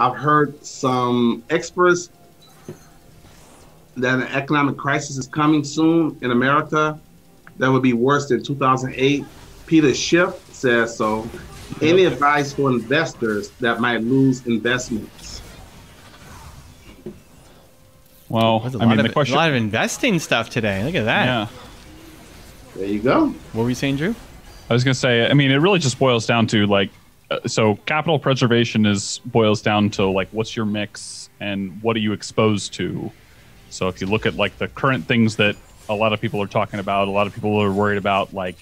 I've heard some experts that an economic crisis is coming soon in America that would be worse than 2008. Peter Schiff says so. Any advice for investors that might lose investments? Well, There's a I lot mean, of the question. a lot of investing stuff today. Look at that. yeah. There you go. What were you saying, Drew? I was going to say, I mean, it really just boils down to like, so capital preservation is boils down to like, what's your mix and what are you exposed to? So if you look at like the current things that a lot of people are talking about, a lot of people are worried about like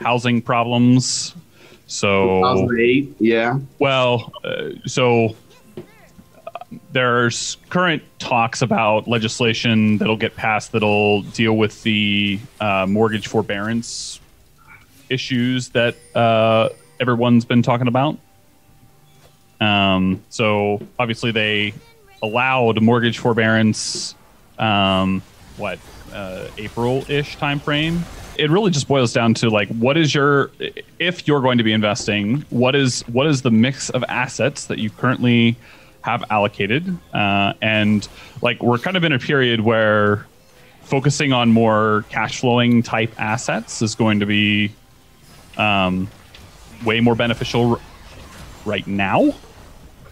housing problems. So Yeah. well, uh, so uh, there's current talks about legislation that'll get passed that'll deal with the uh, mortgage forbearance issues that uh, everyone's been talking about. Um, so obviously they allowed mortgage forbearance, um, what uh, April-ish timeframe. It really just boils down to like, what is your if you're going to be investing, what is what is the mix of assets that you currently have allocated, uh, and like we're kind of in a period where focusing on more cash flowing type assets is going to be um, way more beneficial right now.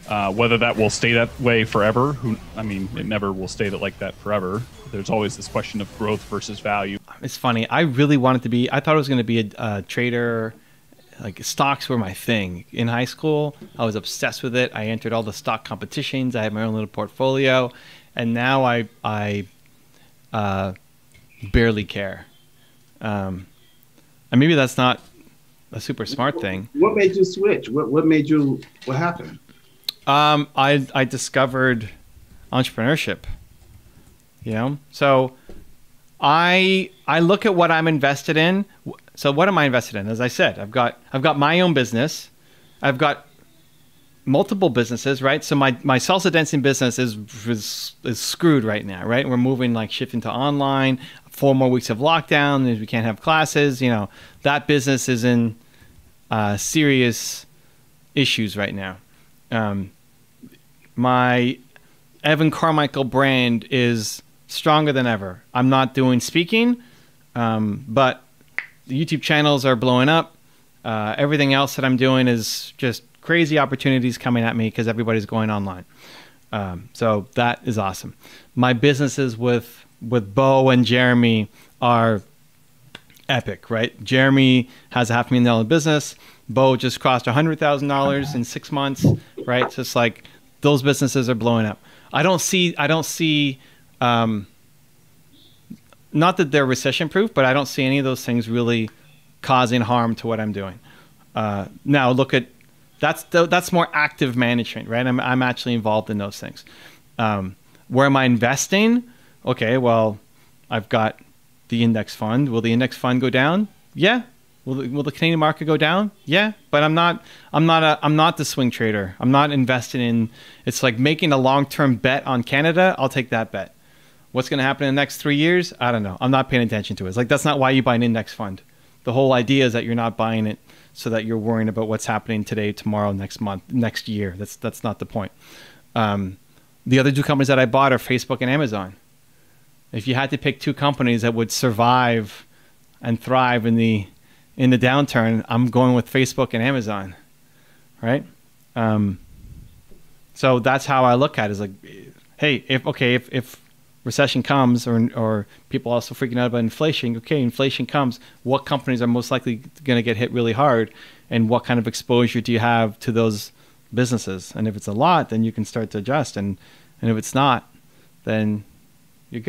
Uh, whether that will stay that way forever, who I mean, it never will stay that like that forever. There's always this question of growth versus value. It's funny. I really wanted to be. I thought I was going to be a, a trader. Like stocks were my thing in high school. I was obsessed with it. I entered all the stock competitions. I had my own little portfolio, and now I I uh, barely care. Um, and maybe that's not a super smart thing. What made you switch? What What made you? What happened? Um, I I discovered entrepreneurship. You know, so I I look at what I'm invested in. So what am I invested in? As I said, I've got I've got my own business. I've got multiple businesses, right? So my my salsa dancing business is is, is screwed right now, right? We're moving like shifting to online. Four more weeks of lockdown, we can't have classes. You know, that business is in uh, serious issues right now. Um, my Evan Carmichael brand is stronger than ever. I'm not doing speaking, um, but the YouTube channels are blowing up. Uh, everything else that I'm doing is just crazy opportunities coming at me because everybody's going online. Um, so that is awesome. My businesses with with Bo and Jeremy are epic, right? Jeremy has a half million dollar business. Bo just crossed a hundred thousand dollars in six months, right? So it's like those businesses are blowing up. I don't see, I don't see, um, not that they're recession proof, but I don't see any of those things really causing harm to what I'm doing. Uh, now look at that's that's more active management, right? I'm I'm actually involved in those things. Um, where am I investing? Okay, well, I've got the index fund. Will the index fund go down? Yeah. Will the, will the Canadian market go down? Yeah, but I'm not I'm not a I'm not the swing trader. I'm not invested in it's like making a long-term bet on Canada. I'll take that bet. What's going to happen in the next 3 years? I don't know. I'm not paying attention to it. It's like that's not why you buy an index fund. The whole idea is that you're not buying it so that you're worrying about what's happening today, tomorrow, next month, next year. That's that's not the point. Um, the other two companies that I bought are Facebook and Amazon. If you had to pick two companies that would survive and thrive in the in the downturn, I'm going with Facebook and Amazon, right? Um, so that's how I look at it. Is like, hey, if okay, if if recession comes or or people also freaking out about inflation, okay, inflation comes, what companies are most likely going to get hit really hard, and what kind of exposure do you have to those businesses? And if it's a lot, then you can start to adjust, and and if it's not, then you're good.